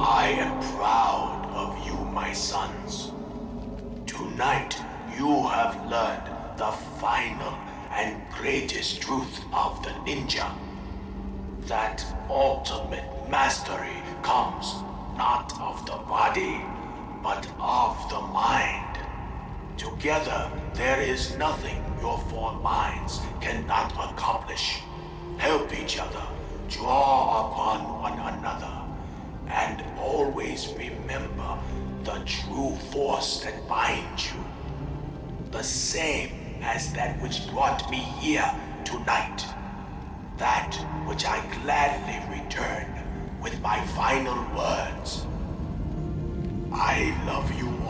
I am proud of you, my sons. Tonight, you have learned the final and greatest truth of the ninja. That ultimate mastery comes not of the body, but of the mind. Together, there is nothing your four minds cannot accomplish. True force that binds you. The same as that which brought me here tonight. That which I gladly return with my final words. I love you all.